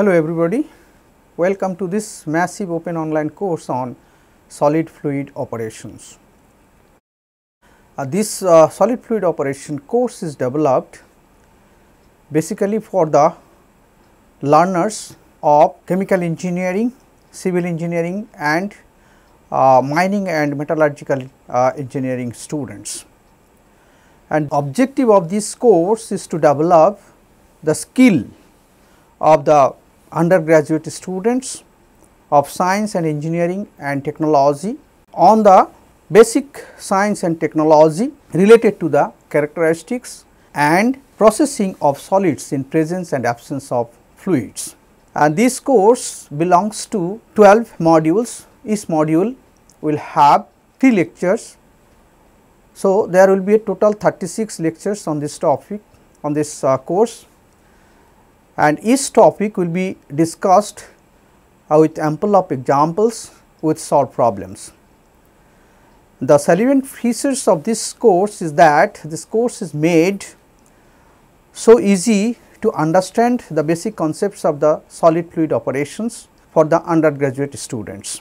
Hello everybody, welcome to this massive open online course on solid fluid operations. Uh, this uh, solid fluid operation course is developed basically for the learners of chemical engineering, civil engineering and uh, mining and metallurgical uh, engineering students. And objective of this course is to develop the skill of the undergraduate students of science and engineering and technology on the basic science and technology related to the characteristics and processing of solids in presence and absence of fluids. And this course belongs to 12 modules, each module will have 3 lectures. So, there will be a total 36 lectures on this topic on this uh, course and each topic will be discussed uh, with ample of examples with solved problems. The salient features of this course is that this course is made so easy to understand the basic concepts of the solid fluid operations for the undergraduate students.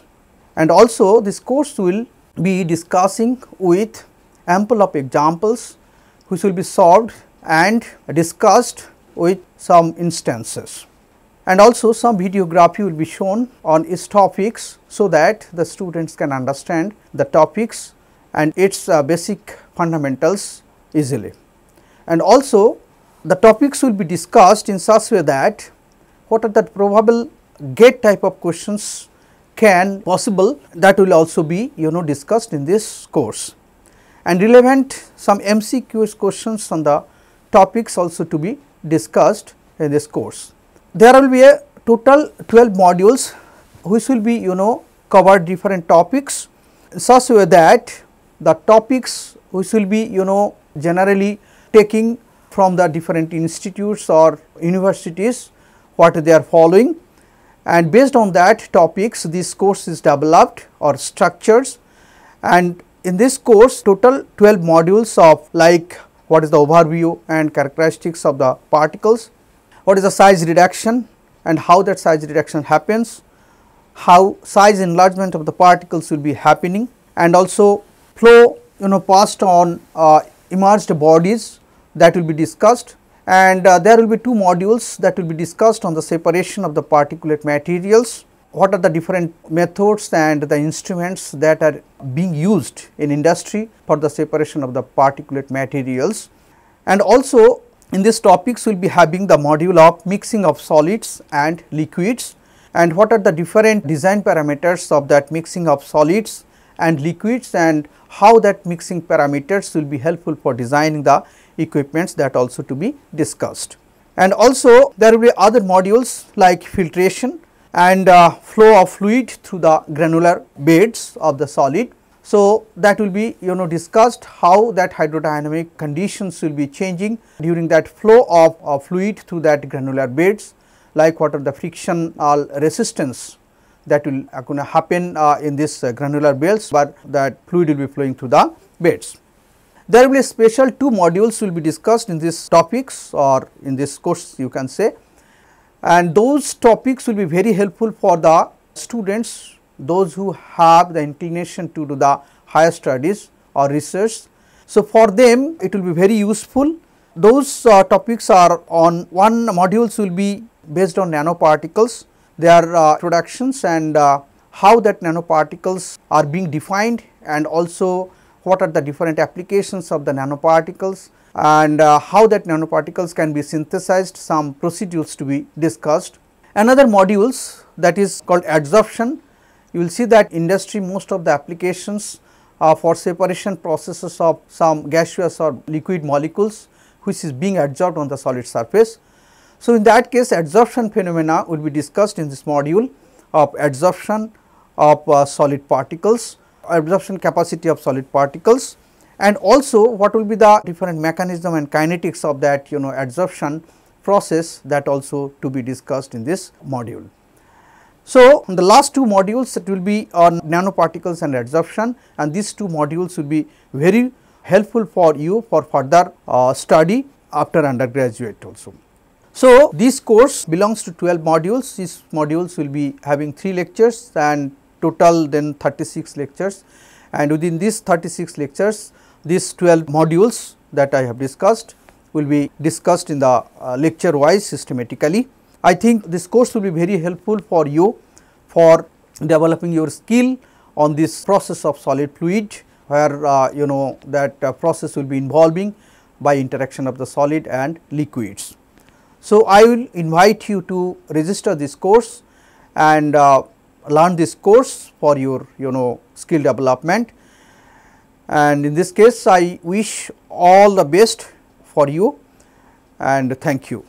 And also this course will be discussing with ample of examples which will be solved and discussed with some instances. And also some videography will be shown on its topics so that the students can understand the topics and its uh, basic fundamentals easily. And also the topics will be discussed in such way that what are the probable gate type of questions can possible that will also be you know discussed in this course and relevant some MCQs questions on the topics also to be discussed in this course. There will be a total 12 modules which will be you know cover different topics such way that the topics which will be you know generally taking from the different institutes or universities what they are following and based on that topics this course is developed or structures and in this course total 12 modules of like what is the overview and characteristics of the particles, what is the size reduction and how that size reduction happens, how size enlargement of the particles will be happening? And also flow you know passed on uh, immersed bodies that will be discussed. And uh, there will be two modules that will be discussed on the separation of the particulate materials, what are the different methods and the instruments that are being used in industry for the separation of the particulate materials. And also in these topics we will be having the module of mixing of solids and liquids and what are the different design parameters of that mixing of solids and liquids and how that mixing parameters will be helpful for designing the equipments that also to be discussed. And also there will be other modules like filtration and uh, flow of fluid through the granular beds of the solid. So, that will be you know discussed how that hydrodynamic conditions will be changing during that flow of, fluid through that granular beds like what are the friction resistance that will uh, going to happen uh, in this uh, granular beds, but that fluid will be flowing through the beds. There will be special two modules will be discussed in this topics or in this course you can say and those topics will be very helpful for the students those who have the inclination to do the higher studies or research. So, for them it will be very useful. Those uh, topics are on one modules will be based on nanoparticles. Their uh, introductions and uh, how that nanoparticles are being defined and also what are the different applications of the nanoparticles and uh, how that nanoparticles can be synthesized some procedures to be discussed. Another modules that is called adsorption you will see that industry most of the applications uh, for separation processes of some gaseous or liquid molecules which is being adsorbed on the solid surface. So, in that case adsorption phenomena will be discussed in this module of adsorption of uh, solid particles absorption capacity of solid particles and also what will be the different mechanism and kinetics of that you know adsorption process that also to be discussed in this module. So, the last two modules that will be on nanoparticles and adsorption and these two modules will be very helpful for you for further uh, study after undergraduate also. So, this course belongs to 12 modules, these modules will be having 3 lectures and total then 36 lectures and within these 36 lectures these 12 modules that I have discussed will be discussed in the uh, lecture wise systematically. I think this course will be very helpful for you for developing your skill on this process of solid fluid where uh, you know that uh, process will be involving by interaction of the solid and liquids. So, I will invite you to register this course and uh, learn this course for your you know skill development and in this case I wish all the best for you and thank you.